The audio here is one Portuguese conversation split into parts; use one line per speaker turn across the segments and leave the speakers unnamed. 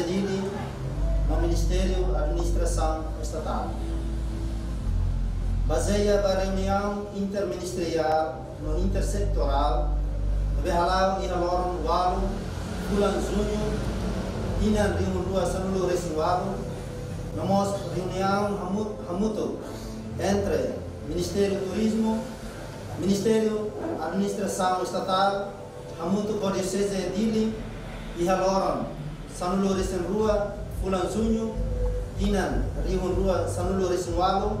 Lili, no Ministério da Administração Estatal. Baseia a reunião interministerial no intersectoral, Behalau e Haloron Walu, Bulan Junho, Inan Rio Rua Sanulu Resiwalu, Namos reunião Hamuto entre Ministério do Turismo, Ministério da Administração Estatal, Hamuto Diocese Dili e Haloron, Sanulu Rua, Fulan Junho, Inan Rio Rua Sanulu Resiwalu,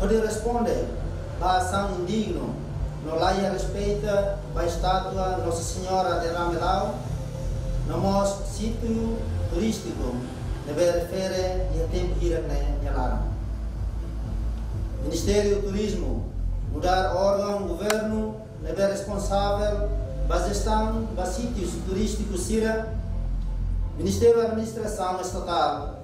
pode responder a ação indigno. No laia respeita a estátua Nossa Senhora de Ramelau, no nosso sítio turístico, deve refere e a tempo ir a Ministério do Turismo, mudar órgão, governo, deve responsável da gestão dos sítios turísticos Sira, Ministério da Administração Estatal,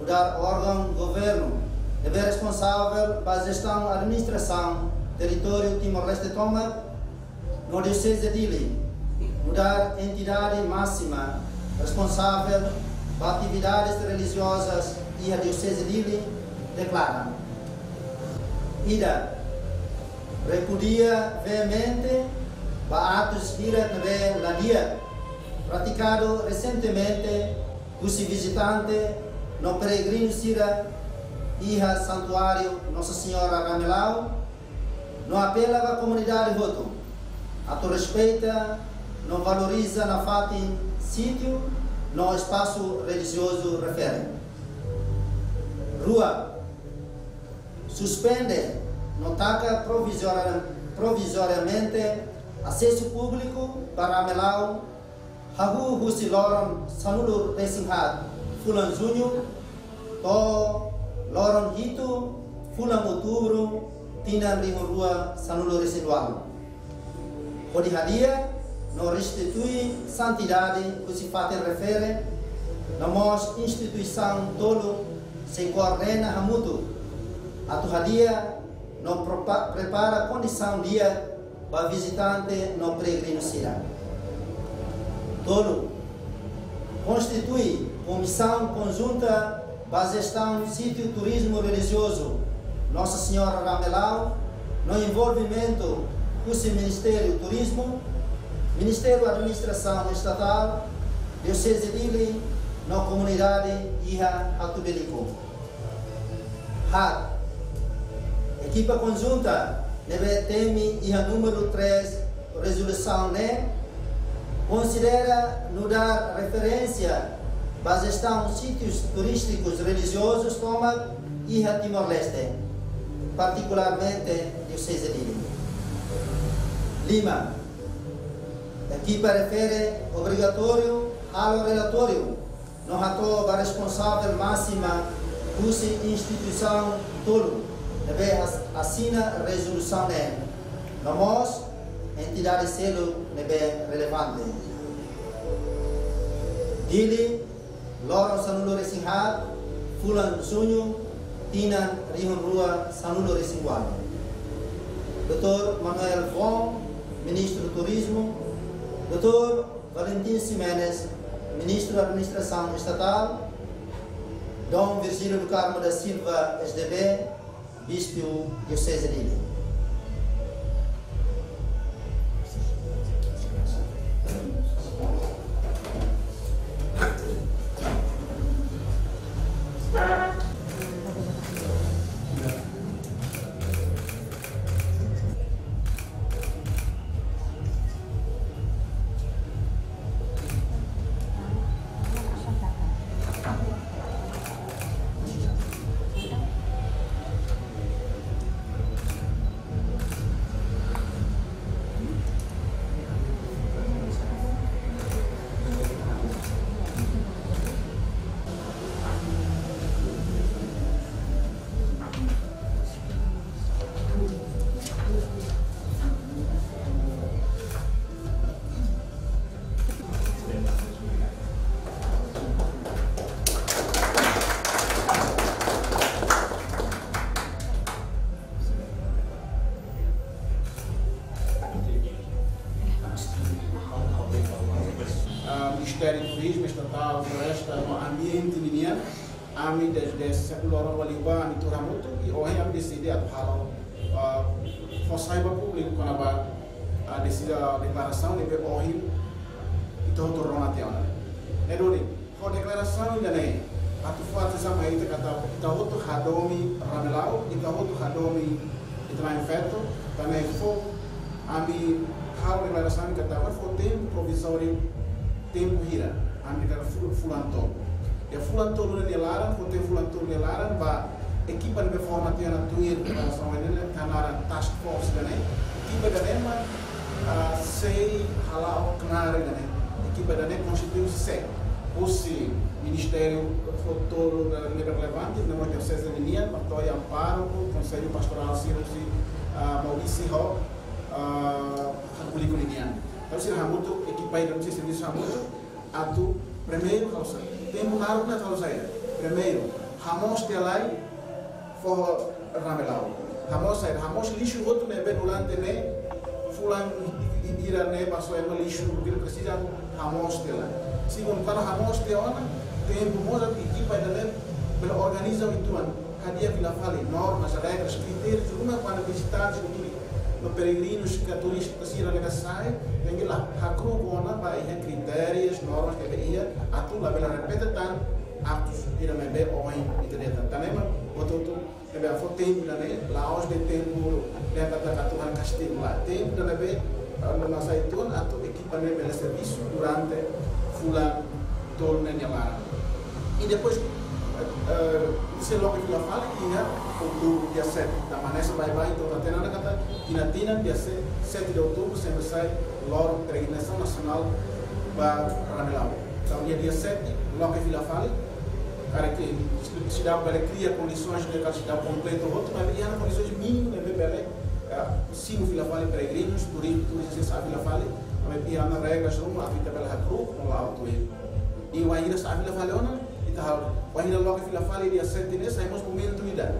mudar órgão, governo, deve responsável da gestão da administração território Timor-Leste Toma, no Diocese de Dili, mudar entidade máxima responsável por atividades religiosas e a Diocese de Dili declara. Ida, repudia veemente para atos ira também na dia, praticado recentemente por visitante no peregrino Sira e santuário Nossa Senhora Ramelau, não apela à comunidade voto, a tu respeita, não valoriza na fatin sítio, no espaço religioso refere. Rua, suspende, não taca provisoriamente acesso público para Amelau, Hagu Husiloram Sanulu Resinghat, Fulan Junho, To Loram Hito, Fulan Outubro, tinam di rua sanulo residual. Pode hadia no restitui santidade que se refere na mos instituição tolo se coordena hamutu. Atu hadia no prepara condição dia para visitante no peregrino sira. Tolo constitui comissão conjunta para gestão sítio turismo religioso nossa Senhora Ramelau, no envolvimento com o Ministério do Turismo, Ministério da Administração Estatal, Diocese de na comunidade Iha Atubelico. HAT, equipa conjunta, teme Iha número 3, resolução né, considera no dar referência de sítios turísticos religiosos como Iha Timor-Leste particularmente de Lima. Lima. Aqui refere obrigatório ao relatório no rato da responsável máxima cuja instituição todo deve assina resolução né. Nós, entidade selo deve relevante. Dili, Loro Sanulo Resinghat, Fulan Sunyo, Tina Rihon Rua Sanulo Resingual. Dr. Manuel Von, Ministro do Turismo, Dr. Valentim Simenes, Ministro da Administração Estatal, Dom Virgílio do Carmo da Silva, SDB, Bispo Diocese de Ilha.
Ministério do Turismo Estatal, Floresta, no ambiente minha, a mim desde sempre loro waliba mi turamuto e hoje a mim decidi a halo for saiba público quando a decide a declaração de que hoje então tornou na teona. É dori, for declaração ainda nem a tu faz essa maíta kata kita outro hadomi ramelau, kita outro hadomi itu main feto, também for a mim hal declaração kata for tempo provisório tempo hira, a mim kata fulanto. E fulanto no nelaran, for tempo fulanto nelaran, ba equipa de formação na tuir relação a ele, kanara task force dane, equipa da nema sei halau kenara dane, equipa da nema constitui se, ou se Ministério Futuro da Liga Levante, não é terceira linha, mas estou amparo, Conselho Pastoral Cirurgi Maurício Ho, Hakuliko Linian. Então, se Ramuto, equipa aí, não sei se serviço Ramuto, atu, primeiro, tem um naro na tua saída. Primeiro, Ramos de lá, for Ramelau. Ramos saída, Ramos lixo outro, né, bem durante, né, fulan ira né, passou é lixo, porque precisa Ramos de lá. Segundo, quando Ramos de lá, tempo moza equipa da lei pela organiza itu an hadia vila fale normas regras critérios uma quando visitantes no peregrinos que turistas que se irá sai vem lá hakru gona vai em critérios normas que ia atu la bela repete tan atos ira me be o em internet outro tu que be afo tempo da né lá os de tempo leva da catuan castigo lá tempo da be na saitun atu equipa ne bela serviço durante fula torna nyamara e depois se logo que eu falo que né o dia 7 da manhã vai vai então tá tendo kata tina tina dia 7 de outubro sempre sai logo peregrinação nacional para Ramelau então dia dia 7 logo que eu falo cara que se dá para criar condições de que se dá completo outro mas há condições mínimas de bebê sim o fila fale peregrinos se sabe fila fale mas ele há regras uma a fita pela grupo no alto e o ainda sabe fila fale ona tahal wahina logo fila fali dia sete nessa hemos momento ida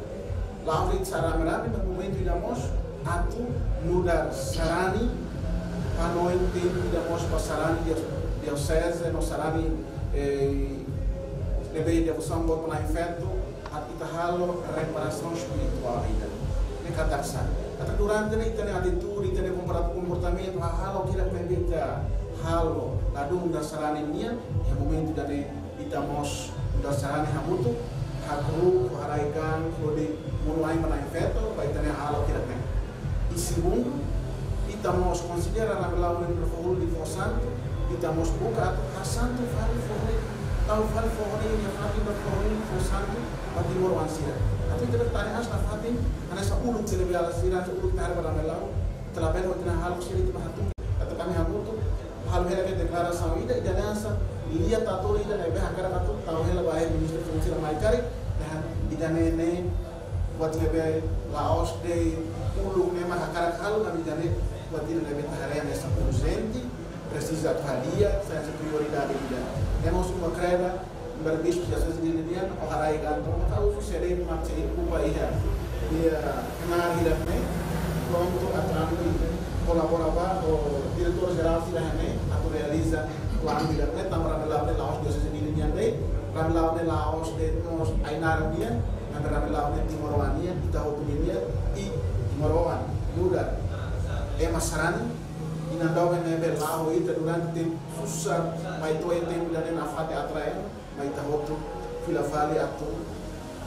lauri sarame rame no momento ida mos atu mudar sarani hanoi tempo ida mos pa sarani dia dia sese no sarani eh lebe dia usam bot na infeto at itahalo reparação espiritual ida ne kataksa at durante ne itane atitude itane comportamento halo kira pendeta halo ladung da sarani nia é momento da ne itamos dasarane hamutu hakru haraikan kode mulai vai tane halo kira men e segundo estamos considera na bela un profolo di santo estamos buka a santo fali fori tau fali fori ya fati da fori fo santo pati mor wansira tapi kita tanya as na fati ana sa ulu kele biala sira sa ulu tar bala bela telah bela tina halo sira di mahatu atau kami hamutu hal hera ke deklarasi ida ida dansa lihat tato ida na be hakara tato tau hela ba ai minister fungsi la mai kari dan ida ne ne buat lebe laos de ulu ne ma hakara kalu na ida ne buat ida lebe taharea ne sa urgente precisa valia sem essa prioridade ida temos uma creda berbis biasa sendiri dia o harai kan to maka u sere ma ce kuba iya dia kenar hidup ne pronto atrás colaborava o diretor geral filahane atau realiza plano hidup ne tamara belau ne laos biasa sendiri dia ne ramlau ne laos de nos ainar dia na ramlau ne timoroania kita otunia i timoroan muda e masarani inandau ne be lao ita durante susah. Mai to e tempo da na fate atrae mai ta hotu fila fale atto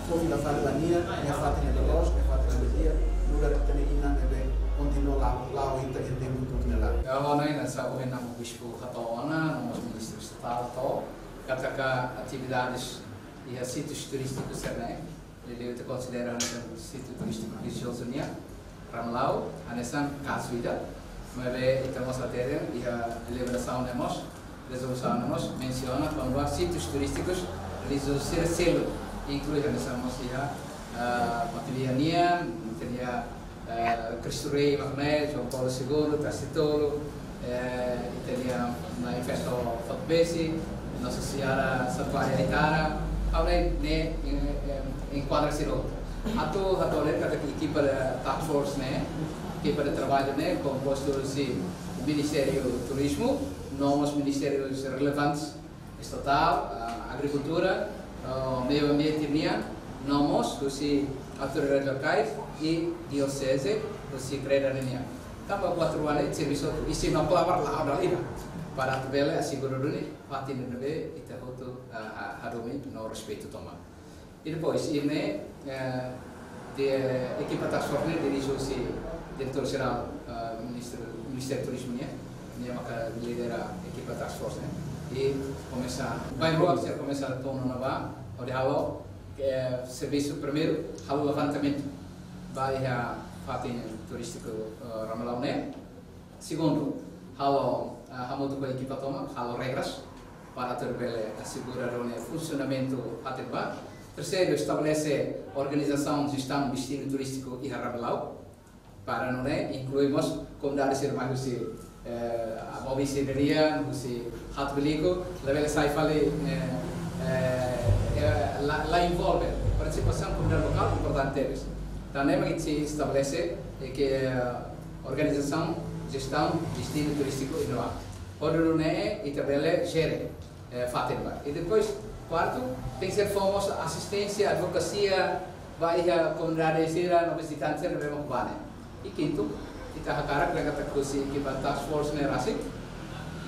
fo fila fale bania ne fate ne los ne fate ne dia lugar que ne ina ne be continua lá lao ita e tempo tudo ne lá
Kalau na ina sa uhin ng bispo kataona, ng ministro estatal to, kataka atividades e sítios turísticos também, ele considera um sítio turístico religioso Ramlau, anesan kasuida, mas estamos a ter e a deliberação nemos, resolução nemos menciona quando há sítios turísticos ser selo, inclui anesan mos ia Mativiania, teria Cristo Rei Mahmed, João Paulo II, Tacitolo, teria na festa Fatbesi, Nossa Senhora Santuária Itara, aure ne enquadra-se outro. Hatole kata equipa da task force equipa de trabalho ne, composto de Ministério do Turismo, novos ministérios relevantes, estatal, agricultura, meio ambiente minha, nomos, usi autoridades locais e diocese, usi creda minha. Tambah quatro anos serviço, se não colaborar lá, ada ira. Para tu bela asseguro dulu, pati nebe, ita hotu hadumi no respeito toma. E depois, ini de equipa task force dirige si diretor geral ministro ministério turismo né, dia maka lidera equipa task force né, e começar, vai embora, ser começar a tornar nova, onde halo é, serviço primeiro, halo levantamento, vai a fatin turístico uh, Ramalão né, segundo, halo uh, hamo do equipa toma, halo regras para ter assegurar o funcionamento adequado Terceiro, estabelece organização, gestão, destino turístico e Rabelau. Para é, incluímos como dar ser mais você a mobi sineria, você hat belico, level sai fale la envolve. Participação comunidade local importante é Também se estabelece que organização, gestão, destino turístico e há. Ora não é, e também gere, fatima. E depois Quarto, tem que ser famosa assistência, advocacia, vai a comunidade sira no visitante no mesmo bane. E quinto, kita hakara kaya kata kusi kita task force ne rasik.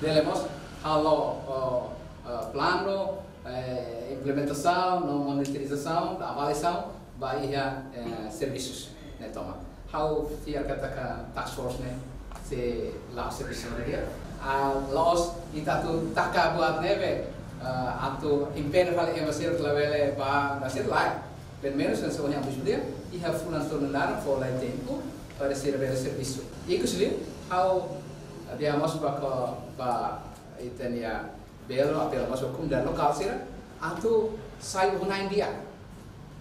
Delemos halo uh, uh, plano, uh, implementação, no monitorização, avaliação, vai a uh, serviços ne toma. How fiar kata ka task force ne se lá serviço ne dia. A los itatu taka buat neve uh, atau impen fale yang masir kelawele ba nasir lai ben menos yang semuanya ambis dia iha fulan tornar for lai tempo para ser ver serviço iku sili how dia mas ba ko ba itania belo apel mas kum dan lokal sira atau sai hunain dia.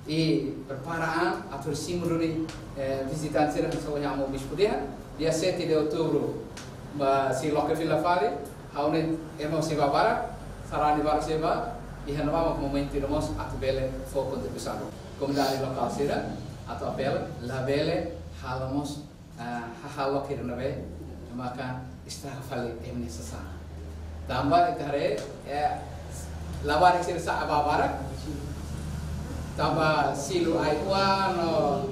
E preparaan atau simuluri eh, visitantes yang semuanya ambis dia dia 7 de outubro si loke vila fare haune emo si babara karani barseba ihanwa mo momenti romos Atu bele foco de pesado lokal dali sira atau apel la bele halamos hahalo kirnabe maka istighfar emne sesana tambah kare ya e, lawan sir sa tamba tambah silu aikuan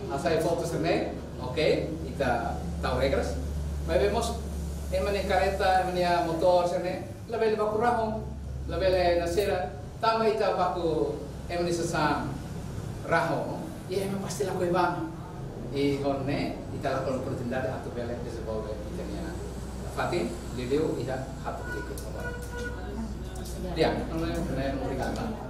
asai foto sene oke ita tahu regres. Bebemos, emane kareta, emane motor, sene, labele bakurahong, labele nasira tama ita baku emni sesam raho ya emang pasti laku ebang i honne ita lakon pertindak atau ah, bele desa bau bele ita niana fatin lidiu ita hatu dikit ya, namanya namanya?